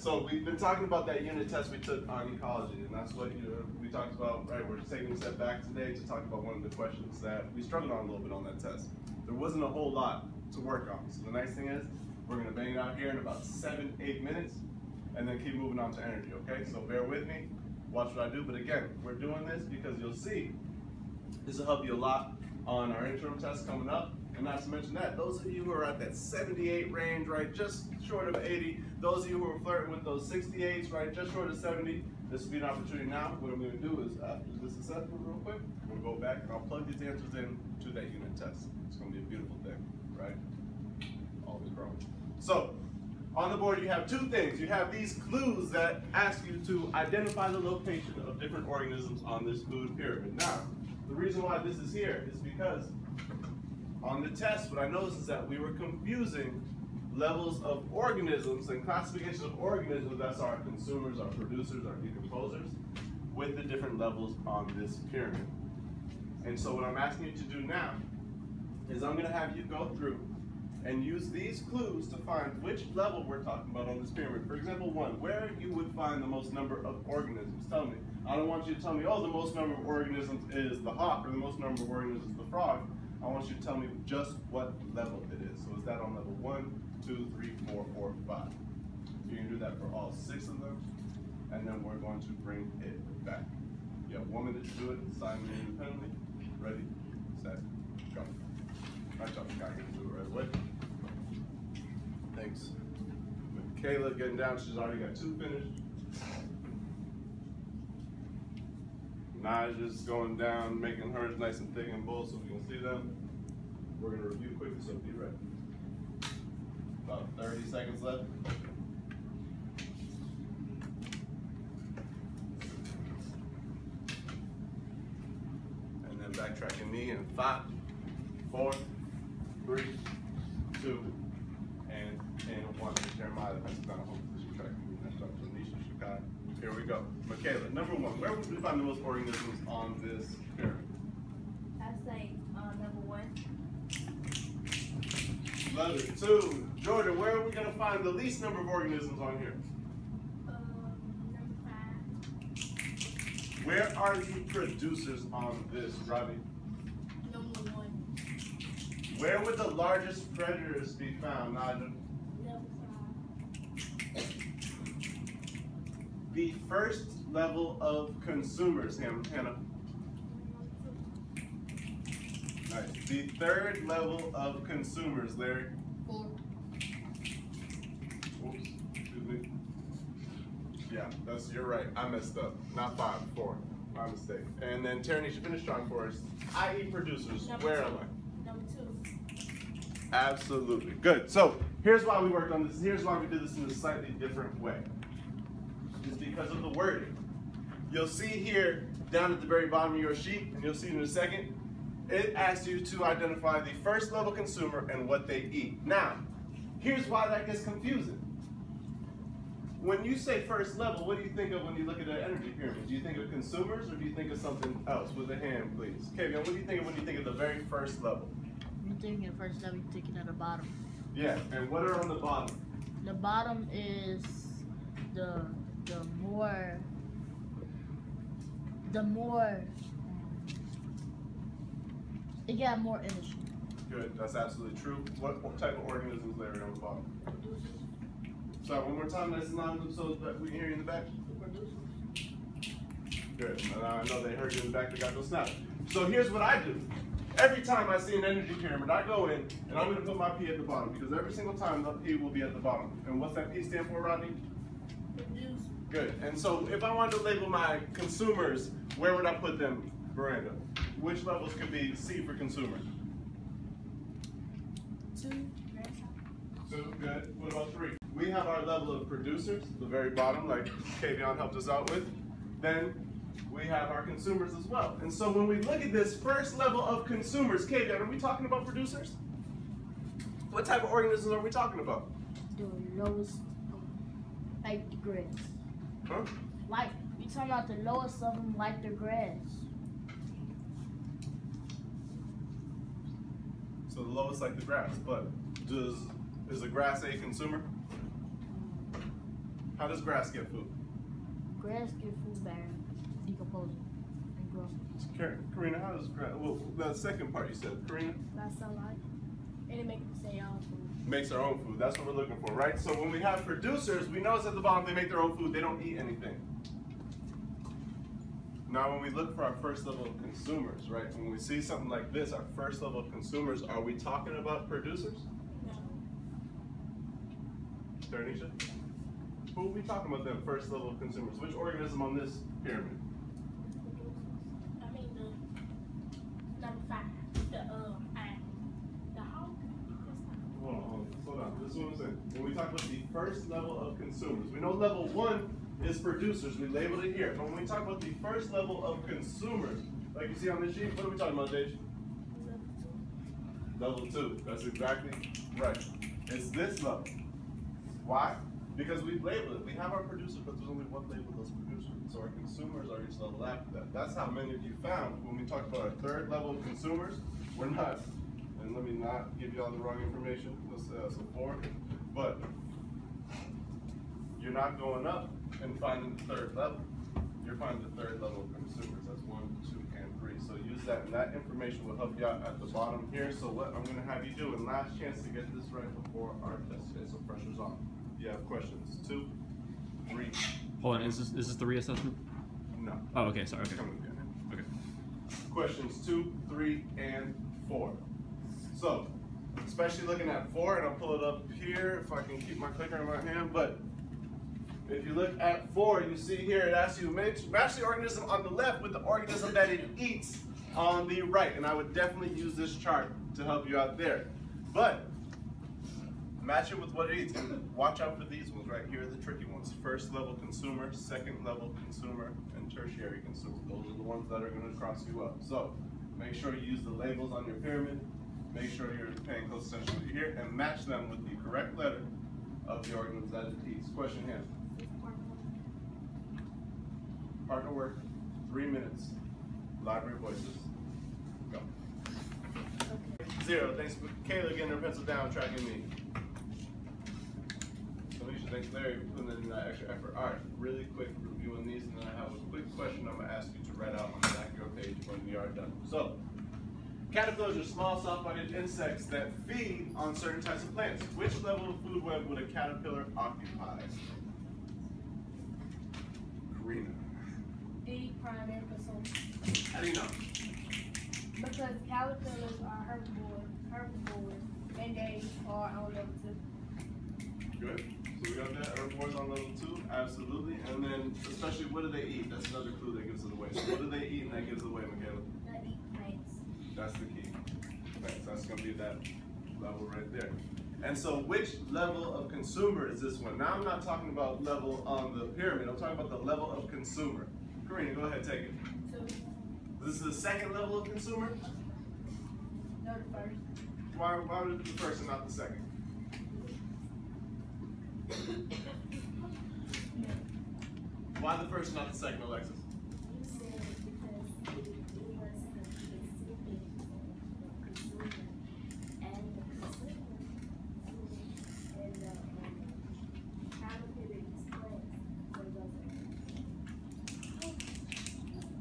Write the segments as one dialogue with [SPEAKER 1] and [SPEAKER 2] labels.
[SPEAKER 1] So we've been talking about that unit test we took on ecology, and that's what you we talked about, right? We're taking a step back today to talk about one of the questions that we struggled on a little bit on that test. There wasn't a whole lot to work on. So the nice thing is, we're gonna bang it out here in about seven, eight minutes, and then keep moving on to energy, okay? So bear with me, watch what I do. But again, we're doing this because you'll see, this will help you a lot on our interim test coming up. And not to mention that, those of you who are at that 78 range, right, just short of 80, those of you who are flirting with those 68s, right, just short of 70, this will be an opportunity now. What I'm gonna do is, after this assessment real quick, we'll go back and I'll plug these answers in to that unit test. It's gonna be a beautiful thing, right? Always growing. So, on the board you have two things. You have these clues that ask you to identify the location of different organisms on this food pyramid. Now, the reason why this is here is because on the test, what I noticed is that we were confusing levels of organisms and classifications of organisms, that's our consumers, our producers, our decomposers, with the different levels on this pyramid. And so what I'm asking you to do now is I'm gonna have you go through and use these clues to find which level we're talking about on this pyramid. For example, one, where you would find the most number of organisms. Tell me. I don't want you to tell me, oh, the most number of organisms is the hawk, or the most number of organisms is the frog. I want you to tell me just what level it is. So is that on level one, two, three, four, or five? You can do that for all six of them, and then we're going to bring it back. You have one minute to do it, sign me independently. Ready, set, go. Nice job, guy, can do it right away. Thanks. Kayla getting down, she's already got two finished. Naja's going down, making hers nice and thick and bold so we can see them. We're gonna review quickly, so be ready. About 30 seconds left. And then backtracking me in five, four, three, two, and, and one. Jeremiah, that's kind of home position tracking. That's up to Nisha Shikai. Here we go. Michaela, number one, where would we find the most organisms on this pyramid?
[SPEAKER 2] I say uh, number one.
[SPEAKER 1] Letter two. Jordan, where are we going to find the least number of organisms on here?
[SPEAKER 2] Um, number five.
[SPEAKER 1] Where are the producers on this, Robbie?
[SPEAKER 2] Number one.
[SPEAKER 1] Where would the largest predators be found, Naja?
[SPEAKER 2] Number five.
[SPEAKER 1] The first level of consumers, Hannah. Hannah.
[SPEAKER 2] Number
[SPEAKER 1] The third level of consumers, Larry.
[SPEAKER 2] Four.
[SPEAKER 1] Oops, excuse me. Yeah, that's you're right. I messed up. Not five, four. My mistake. And then Terry, you finish strong for us. I.e. producers.
[SPEAKER 2] Number
[SPEAKER 1] Where
[SPEAKER 2] two.
[SPEAKER 1] am I?
[SPEAKER 2] Number two.
[SPEAKER 1] Absolutely. Good. So here's why we worked on this. Here's why we did this in a slightly different way. Because of the wording. You'll see here down at the very bottom of your sheet, and you'll see in a second, it asks you to identify the first level consumer and what they eat. Now, here's why that gets confusing. When you say first level, what do you think of when you look at the energy pyramid? Do you think of consumers or do you think of something else? With a hand, please. Kavion, what do you think of when you think of the very first level?
[SPEAKER 3] You're thinking of first level, you're thinking of the bottom.
[SPEAKER 1] Yeah, and what are on the bottom?
[SPEAKER 3] The bottom is the the more the more it got more energy.
[SPEAKER 1] Good, that's absolutely true. What, what type of organisms there are on the bottom? Sorry, one more time, that's not so that we can hear you in the back. Good, and I know they heard you in the back, they got no snap. So here's what I do. Every time I see an energy pyramid, I go in and I'm gonna put my P at the bottom because every single time the P will be at the bottom. And what's that P stand for, Rodney?
[SPEAKER 2] Produce.
[SPEAKER 1] Good. And so if I wanted to label my consumers, where would I put them, Miranda? Which levels could be C for consumer?
[SPEAKER 2] Two.
[SPEAKER 1] Two, good. What about three? We have our level of producers, the very bottom, like Kavion helped us out with. Then we have our consumers as well. And so when we look at this first level of consumers, Kavion, are we talking about producers? What type of organisms are we talking about?
[SPEAKER 3] The lowest like the grass.
[SPEAKER 1] Huh?
[SPEAKER 3] Like you talking about the lowest of them like the grass.
[SPEAKER 1] So the lowest like the grass, but does is the grass a consumer? How does grass get food?
[SPEAKER 3] Grass get food by decomposing and grow.
[SPEAKER 1] Kar- Karina, how does grass? Well, the second part you said, Karina
[SPEAKER 2] By sunlight. And it makes them stay on um, food.
[SPEAKER 1] Makes their own food. That's what we're looking for, right? So when we have producers, we notice at the bottom they make their own food. They don't eat anything. Now, when we look for our first level of consumers, right? When we see something like this, our first level of consumers, are we talking about producers?
[SPEAKER 2] No.
[SPEAKER 1] Darnisha? Who are we talking about then, first level of consumers? Which organism on this pyramid?
[SPEAKER 2] I mean the number five. The um I the hawk. That's not
[SPEAKER 1] Hold on, down. This is what I'm saying. When we talk about the first level of consumers, we know level one is producers. We labeled it here. But when we talk about the first level of consumers, like you see on this sheet, what are we talking about, Dave? Level two. That's exactly right. It's this level. Why? Because we've labeled it. We have our producers, but there's only one label that's producer. So our consumers are each level after that. That's how many of you found when we talked about our third level of consumers. We're not, and let me not give you all the wrong information. Let's say that's a four. But you're not going up and finding the third level. You're finding the third level of consumers. That's one, two, and three. So use that, and that information will help you out at the bottom here. So what I'm gonna have you do, and last chance to get this right before our test today, so pressure's on. You have questions, two, three,
[SPEAKER 4] Hold on, is this, is this the reassessment?
[SPEAKER 1] no.
[SPEAKER 4] Oh, okay, sorry, okay. Okay.
[SPEAKER 1] Questions two, three, and four. So, especially looking at four, and I'll pull it up here if I can keep my clicker in my hand, but if you look at four, you see here it asks you match, match the organism on the left with the organism that it eats on the right. And I would definitely use this chart to help you out there. But match it with what it eats. Watch out for these ones right here, the tricky ones. First level consumer, second level consumer, and tertiary consumer. Those are the ones that are gonna cross you up. So make sure you use the labels on your pyramid. Make sure you're paying close attention to hear and match them with the correct letter of the organisms that it. Question here. Partner work, three minutes. Library voices. Go. Zero. Thanks for Kayla getting her pencil down, tracking me. Alicia, thanks Larry for putting in that extra effort. All right, really quick reviewing these, and then I have a quick question I'm gonna ask you to write out on the back of your page when we are done. So, caterpillars are small, soft-bodied insects that feed on certain types of plants. Which level of food web would a caterpillar occupy? Karina.
[SPEAKER 2] D primary consumption.
[SPEAKER 1] How do you know?
[SPEAKER 2] Because caterpillars are herbivores, herbivores, and they are on level two.
[SPEAKER 1] Good. So we got that. Herbivores on level two, absolutely. And then, especially, what do they eat? That's another clue that gives it away. So what do they eat and that gives it away, Michaela?
[SPEAKER 2] They eat plants.
[SPEAKER 1] That's the key. Right, so that's gonna be that level right there. And so which level of consumer is this one? Now I'm not talking about level on the pyramid, I'm talking about the level of consumer. Karina, go ahead, take it.
[SPEAKER 2] Two.
[SPEAKER 1] This is the second level of consumer?
[SPEAKER 2] No, the first.
[SPEAKER 1] Why, why would it be the first and not the second? Why the first and not the second, Alexis?
[SPEAKER 2] You said because it, it was the specific consumer and the consumer and the um, caterpillar is plants. So those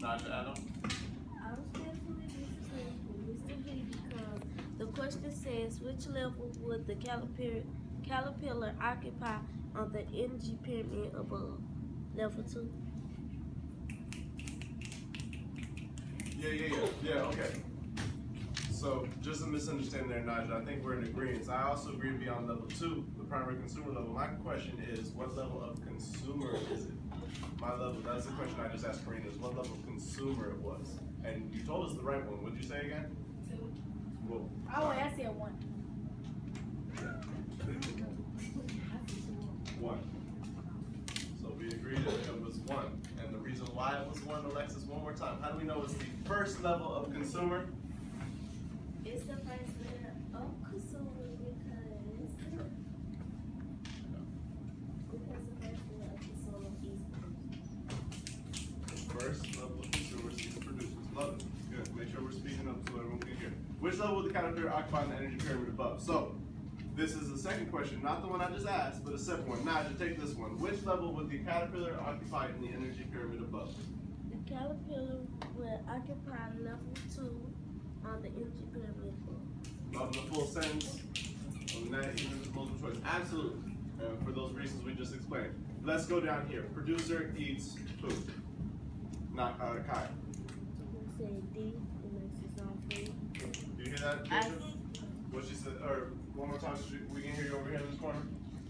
[SPEAKER 1] Not to Adam?
[SPEAKER 5] I was definitely disappointed because the question says which level would the caterpillar caterpillar occupy on the energy pyramid above? Level two.
[SPEAKER 1] Yeah, yeah, yeah, yeah, okay. So, just a misunderstanding there, Naja. I think we're in agreement. I also agree to be on level two, the primary consumer level. My question is, what level of consumer is it? My level, that's the question I just asked Karina, is what level of consumer it was? And you told us the right one. What'd you say again?
[SPEAKER 2] two.
[SPEAKER 1] Well,
[SPEAKER 2] Oh, wait, I said one.
[SPEAKER 1] One. So we agreed that it was one. And the reason why it was one, Alexis, one more time. How do we know it's the first level of consumer?
[SPEAKER 5] It's the first level of consumer because because the first letter of consumer is
[SPEAKER 1] First level of consumers is producers. Love it. Good. Make sure we're speaking up so everyone can hear. Which level would the caterpillar occupy in the energy pyramid above? So, This is the second question, not the one I just asked, but a separate one. Now, to take this one. Which level would the caterpillar occupy in the energy pyramid above?
[SPEAKER 5] The caterpillar will occupy level two on the energy pyramid.
[SPEAKER 1] Love the full sentence. On that, multiple choice. Absolutely. Uh, for those reasons we just explained. Let's go down here. Producer eats food. Not uh, Kai.
[SPEAKER 5] Said D, it makes its own food.
[SPEAKER 1] Do you hear that?
[SPEAKER 5] I?
[SPEAKER 1] What she said, or one more time, so we can hear you over here in this corner.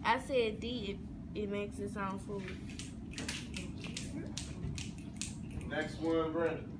[SPEAKER 5] I said D, it, it makes it sound food.
[SPEAKER 1] Next one, Brandon.